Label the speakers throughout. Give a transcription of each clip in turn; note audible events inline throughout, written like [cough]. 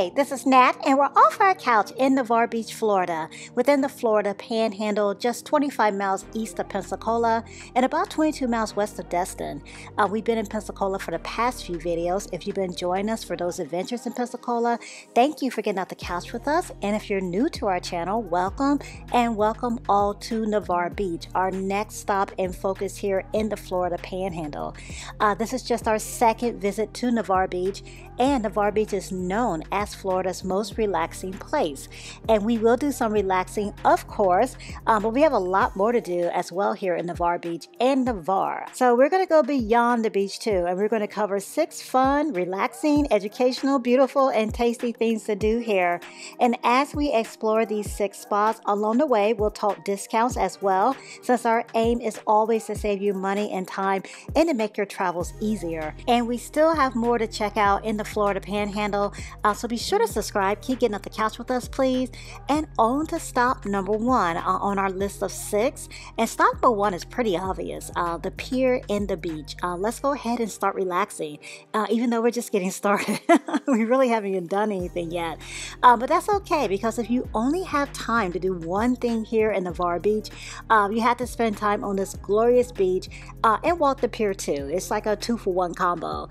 Speaker 1: Hey, this is Nat, and we're off our couch in Navarre Beach, Florida, within the Florida Panhandle, just 25 miles east of Pensacola and about 22 miles west of Destin. Uh, we've been in Pensacola for the past few videos. If you've been joining us for those adventures in Pensacola, thank you for getting out the couch with us. And if you're new to our channel, welcome and welcome all to Navarre Beach, our next stop and focus here in the Florida Panhandle. Uh, this is just our second visit to Navarre Beach, and Navarre Beach is known as Florida's most relaxing place. And we will do some relaxing, of course, um, but we have a lot more to do as well here in Navarre Beach and Navarre. So we're going to go beyond the beach too, and we're going to cover six fun, relaxing, educational, beautiful, and tasty things to do here. And as we explore these six spots along the way, we'll talk discounts as well, since our aim is always to save you money and time and to make your travels easier. And we still have more to check out in the Florida Panhandle. Uh, so be sure to subscribe. Keep getting off the couch with us, please. And on to stop number one uh, on our list of six. And stop number one is pretty obvious uh, the pier and the beach. Uh, let's go ahead and start relaxing, uh, even though we're just getting [laughs] started. we really haven't even done anything yet. Uh, but that's okay because if you only have time to do one thing here in Navarre Beach, you have to spend time on this glorious beach and walk the pier too. It's like a two for one combo.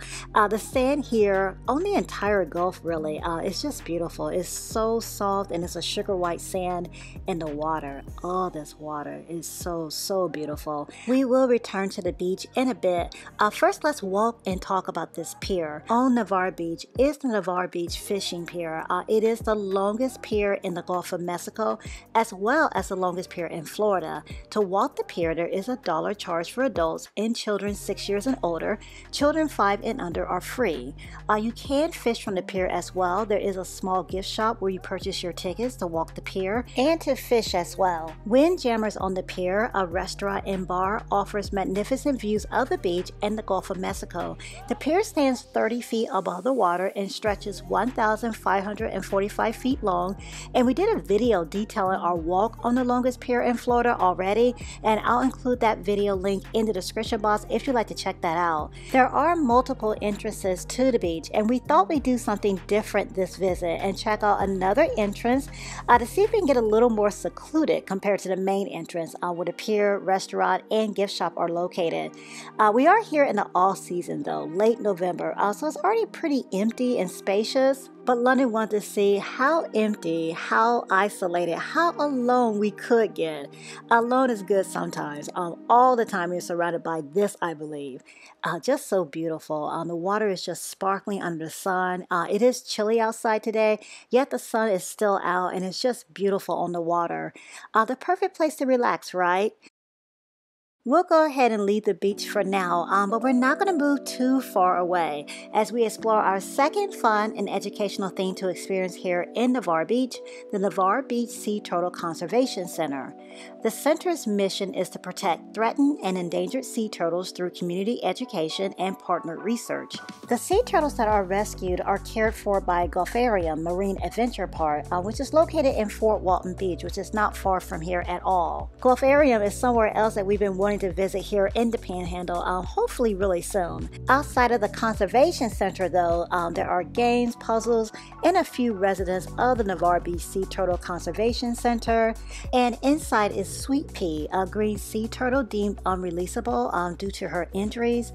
Speaker 1: the sand here on the entire Gulf, really, uh, it's just beautiful. It's so soft and it's a sugar white sand in the water. Oh, this water is so, so beautiful. We will return to the beach in a bit. Uh, first, let's walk and talk about this pier. On Navarre Beach is the Navarre Beach Fishing Pier. Uh, it is the longest pier in the Gulf of Mexico, as well as the longest pier in Florida. To walk the pier, there is a dollar charge for adults and children six years and older. Children five and under are free. Uh, you can fish from the pier as well. There is a small gift shop where you purchase your tickets to walk the pier and to fish as well. Windjammers on the Pier, a restaurant and bar, offers magnificent views of the beach and the Gulf of Mexico. The pier stands 30 feet above the water and stretches 1,545 feet long. And we did a video detailing our walk on the longest pier in Florida already, and I'll include that video link in the description box if you'd like to check that out. There are multiple entrances to the beach, and we thought we'd do something different this visit and check out another entrance uh, to see if we can get a little more secluded compared to the main entrance uh, where the pier, restaurant, and gift shop are located. Uh, we are here in the off season though, late November, uh, so it's already pretty empty and spacious. But London wanted to see how empty, how isolated, how alone we could get. Alone is good sometimes. Um, all the time you're surrounded by this, I believe. Uh, just so beautiful. Um, the water is just sparkling under the sun. Uh, it is chilly outside today, yet the sun is still out and it's just beautiful on the water. Uh, the perfect place to relax, right? We'll go ahead and leave the beach for now, um, but we're not going to move too far away as we explore our second fun and educational thing to experience here in Navarre Beach, the Navarre Beach Sea Turtle Conservation Center. The center's mission is to protect threatened and endangered sea turtles through community education and partnered research. The sea turtles that are rescued are cared for by Gulfarium Marine Adventure Park, uh, which is located in Fort Walton Beach, which is not far from here at all. Gulfarium is somewhere else that we've been wanting to visit here in the Panhandle, uh, hopefully really soon. Outside of the Conservation Center, though, um, there are games, puzzles, and a few residents of the Navarre Beach Sea Turtle Conservation Center. And inside is Sweet Pea, a green sea turtle deemed unreleasable um, due to her injuries.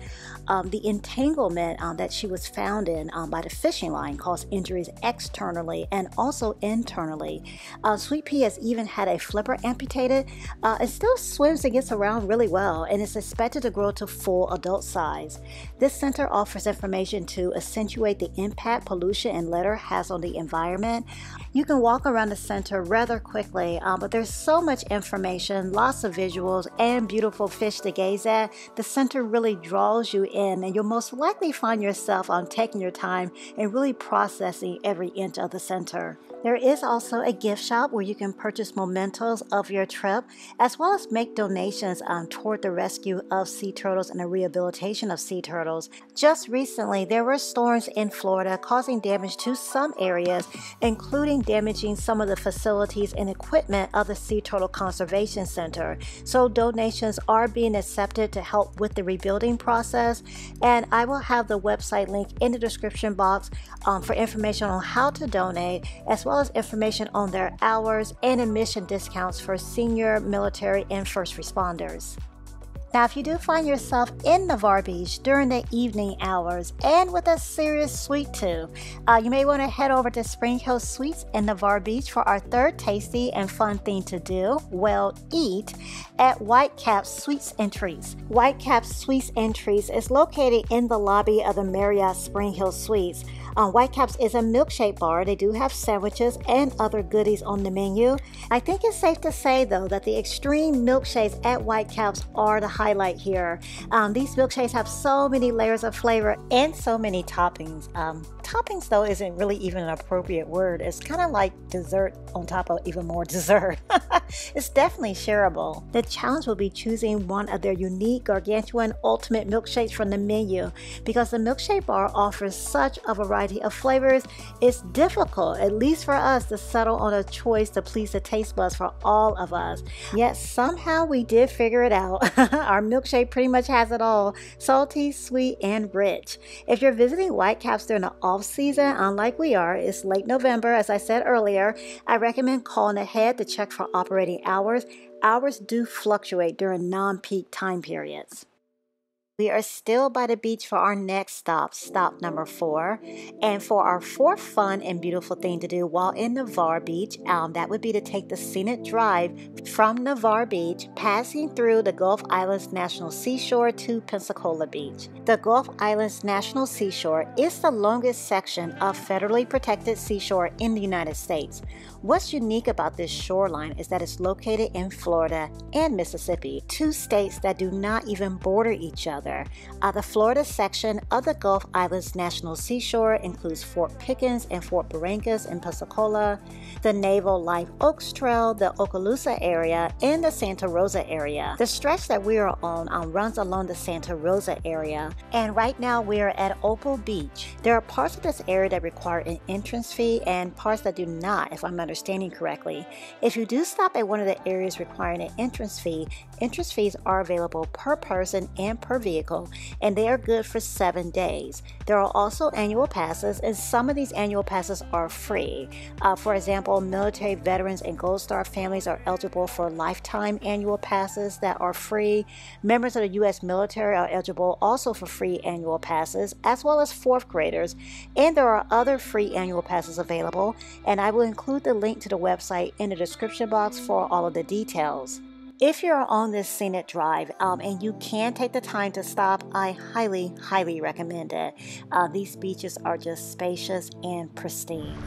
Speaker 1: Um, the entanglement um, that she was found in um, by the fishing line caused injuries externally and also internally. Uh, Sweet Pea has even had a flipper amputated. Uh, it still swims and gets around really well and is expected to grow to full adult size. This center offers information to accentuate the impact pollution and litter has on the environment. You can walk around the center rather quickly, uh, but there's so much information, lots of visuals, and beautiful fish to gaze at. The center really draws you in, and you'll most likely find yourself on um, taking your time and really processing every inch of the center. There is also a gift shop where you can purchase mementos of your trip, as well as make donations um, toward the rescue of sea turtles and the rehabilitation of sea turtles. Just recently, there were storms in Florida causing damage to some areas, including damaging some of the facilities and equipment of the Sea Turtle Conservation Center. So, donations are being accepted to help with the rebuilding process, and I will have the website link in the description box um, for information on how to donate, as well as information on their hours and admission discounts for senior military and first responders. Now, if you do find yourself in Navarre Beach during the evening hours and with a serious sweet tooth, uh, you may want to head over to Spring Hill Suites in Navarre Beach for our third tasty and fun thing to do, well, eat, at Whitecap Sweets and Treats. Whitecap Sweets and Treats is located in the lobby of the Marriott Spring Hill Suites. Um, Whitecaps is a milkshake bar. They do have sandwiches and other goodies on the menu. I think it's safe to say, though, that the extreme milkshakes at Whitecaps are the highlight here. Um, these milkshakes have so many layers of flavor and so many toppings. Um, toppings, though, isn't really even an appropriate word. It's kind of like dessert on top of even more [laughs] dessert. [laughs] it's definitely shareable. The challenge will be choosing one of their unique gargantuan ultimate milkshakes from the menu because the milkshake bar offers such a variety variety of flavors, it's difficult, at least for us, to settle on a choice to please the taste buds for all of us. Yet somehow we did figure it out. [laughs] Our milkshake pretty much has it all salty, sweet, and rich. If you're visiting Whitecaps during the off season, unlike we are, it's late November, as I said earlier, I recommend calling ahead to check for operating hours. Hours do fluctuate during non peak time periods. We are still by the beach for our next stop, stop number four. And for our fourth fun and beautiful thing to do while in Navarre Beach, um, that would be to take the scenic drive from Navarre Beach, passing through the Gulf Islands National Seashore to Pensacola Beach. The Gulf Islands National Seashore is the longest section of federally protected seashore in the United States. What's unique about this shoreline is that it's located in Florida and Mississippi, two states that do not even border each other other. Uh, the Florida section of the Gulf Islands National Seashore includes Fort Pickens and Fort Barrancas in Pensacola, the Naval Live Oaks Trail, the Okaloosa area, and the Santa Rosa area. The stretch that we are on um, runs along the Santa Rosa area, and right now we are at Opal Beach. There are parts of this area that require an entrance fee and parts that do not, if I'm understanding correctly. If you do stop at one of the areas requiring an entrance fee, entrance fees are available per person and per vehicle vehicle, and they are good for seven days. There are also annual passes, and some of these annual passes are free. Uh, for example, military veterans and Gold Star families are eligible for lifetime annual passes that are free. Members of the U.S. military are eligible also for free annual passes, as well as fourth graders. And there are other free annual passes available, and I will include the link to the website in the description box for all of the details. If you're on this scenic drive um, and you can take the time to stop, I highly, highly recommend it. Uh, these beaches are just spacious and pristine.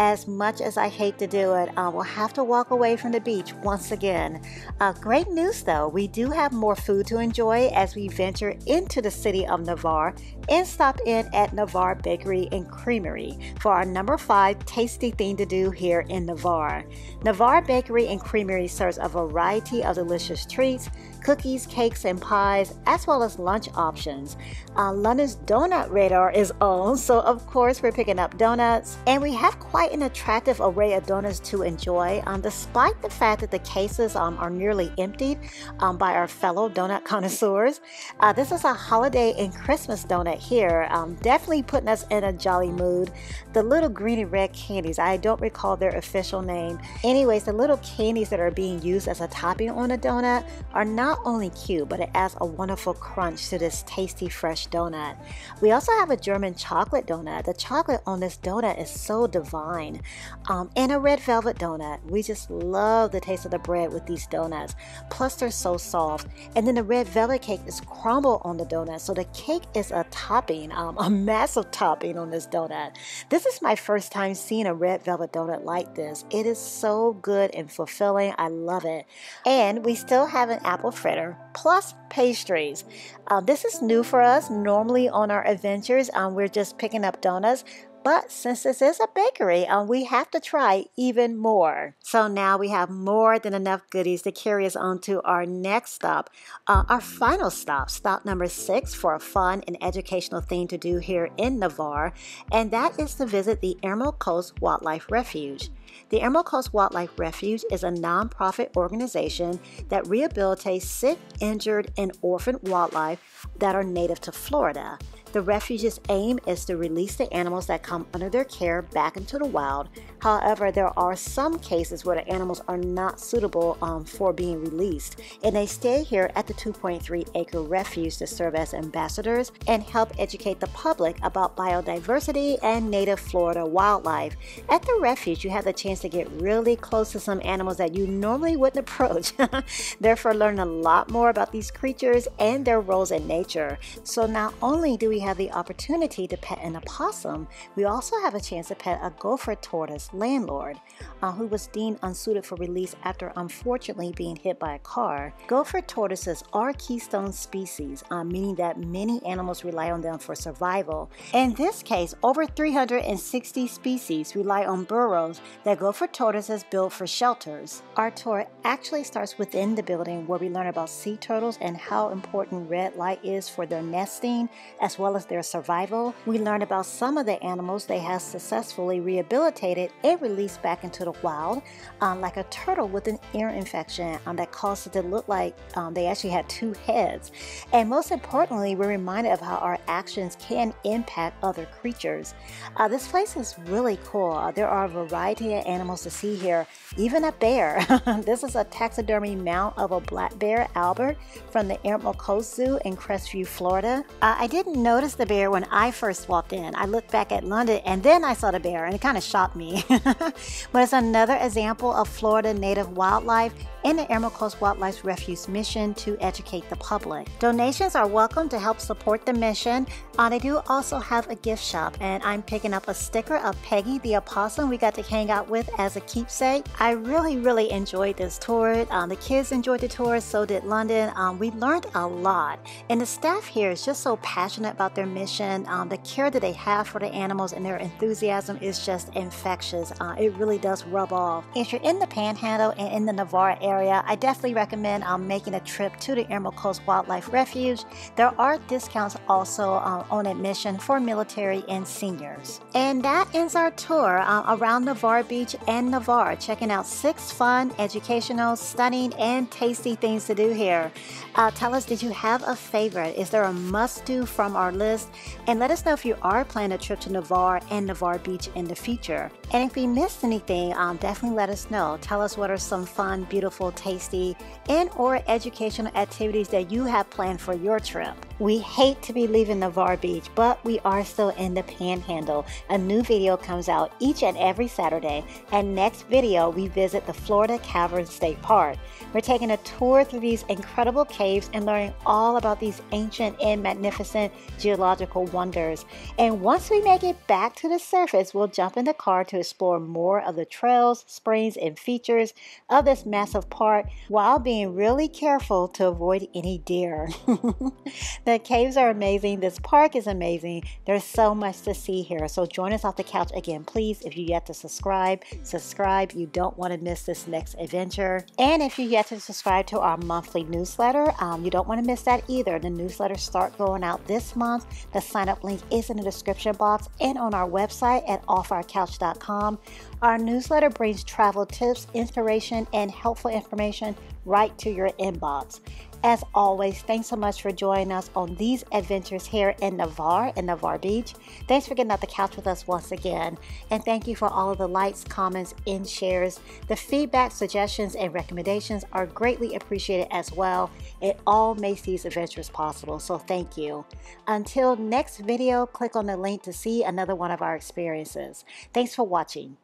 Speaker 1: As much as I hate to do it, I will have to walk away from the beach once again. Uh, great news though, we do have more food to enjoy as we venture into the city of Navarre and stop in at Navarre Bakery and Creamery for our number five tasty thing to do here in Navarre. Navarre Bakery and Creamery serves a variety of delicious treats, cookies, cakes, and pies, as well as lunch options. Uh, London's donut radar is on, so of course we're picking up donuts, and we have quite an attractive array of donuts to enjoy, um, despite the fact that the cases um, are nearly emptied um, by our fellow donut connoisseurs. Uh, this is a holiday and Christmas donut here, um, definitely putting us in a jolly mood. The little green and red candies, I don't recall their official name. Anyways, the little candies that are being used as a topping on a donut are not only cute, but it adds a wonderful crunch to this tasty fresh donut. We also have a German chocolate donut. The chocolate on this donut is so divine. Um, and a red velvet donut. We just love the taste of the bread with these donuts. Plus, they're so soft. And then the red velvet cake is crumbled on the donut. So the cake is a topping, um, a massive topping on this donut. This is my first time seeing a red velvet donut like this. It is so good and fulfilling. I love it. And we still have an apple fritter plus pastries. Uh, this is new for us. Normally on our adventures, um, we're just picking up donuts, but since this is a bakery, um, we have to try even more. So now we have more than enough goodies to carry us on to our next stop, uh, our final stop, stop number six for a fun and educational thing to do here in Navarre, and that is to visit the Emerald Coast Wildlife Refuge. The Emerald Coast Wildlife Refuge is a nonprofit organization that rehabilitates sick, injured, and orphaned wildlife that are native to Florida. The refuge's aim is to release the animals that come under their care back into the wild. However, there are some cases where the animals are not suitable um, for being released, and they stay here at the 2.3 acre refuge to serve as ambassadors and help educate the public about biodiversity and native Florida wildlife. At the refuge, you have the chance to get really close to some animals that you normally wouldn't approach. [laughs] Therefore, learn a lot more about these creatures and their roles in nature. So, not only do we we have the opportunity to pet an opossum, we also have a chance to pet a gopher tortoise landlord uh, who was deemed unsuited for release after unfortunately being hit by a car. Gopher tortoises are keystone species, uh, meaning that many animals rely on them for survival. In this case, over 360 species rely on burrows that gopher tortoises build for shelters. Our tour actually starts within the building where we learn about sea turtles and how important red light is for their nesting as well well as their survival. We learn about some of the animals they have successfully rehabilitated and released back into the wild, um, like a turtle with an ear infection um, that caused it to look like um, they actually had two heads. And most importantly, we're reminded of how our actions can impact other creatures. Uh, this place is really cool. Uh, there are a variety of animals to see here, even a bear. [laughs] this is a taxidermy mount of a black bear, Albert, from the Emerald Coast Zoo in Crestview, Florida. Uh, I didn't notice the bear when I first walked in. I looked back at London and then I saw the bear and it kind of shocked me. [laughs] but it's another example of Florida native wildlife and the Emerald Coast Wildlife Refuge mission to educate the public. Donations are welcome to help support the mission. Uh, they do also have a gift shop and I'm picking up a sticker of Peggy the opossum we got to hang out with as a keepsake. I really, really enjoyed this tour. Um, the kids enjoyed the tour, so did London. Um, we learned a lot and the staff here is just so passionate about their mission. Um, the care that they have for the animals and their enthusiasm is just infectious. Uh, it really does rub off. If you're in the Panhandle and in the Navarre area, I definitely recommend um, making a trip to the Emerald Coast Wildlife Refuge. There are discounts also uh, on admission for military and seniors. And that ends our tour uh, around Navarre Beach and Navarre, checking out six fun, educational, stunning, and tasty things to do here. Uh, tell us, did you have a favorite? Is there a must do from our list and let us know if you are planning a trip to Navarre and Navarre Beach in the future. And if we missed anything, um, definitely let us know. Tell us what are some fun, beautiful, tasty, and or educational activities that you have planned for your trip. We hate to be leaving Navarre Beach, but we are still in the Panhandle. A new video comes out each and every Saturday, and next video we visit the Florida Caverns State Park. We're taking a tour through these incredible caves and learning all about these ancient and magnificent geological wonders. And once we make it back to the surface, we'll jump in the car to explore more of the trails, springs, and features of this massive park while being really careful to avoid any deer. [laughs] the caves are amazing. This park is amazing. There's so much to see here. So join us off the couch again, please. If you yet to subscribe, subscribe. You don't want to miss this next adventure. And if you yet to subscribe to our monthly newsletter, um, you don't want to miss that either. The newsletters start going out this month. The sign up link is in the description box and on our website at offourcouch.com. Our newsletter brings travel tips, inspiration, and helpful information right to your inbox. As always, thanks so much for joining us on these adventures here in Navarre and Navarre Beach. Thanks for getting out the couch with us once again. And thank you for all of the likes, comments, and shares. The feedback, suggestions, and recommendations are greatly appreciated as well. It all makes these adventures possible, so thank you. Until next video, click on the link to see another one of our experiences. Thanks for watching.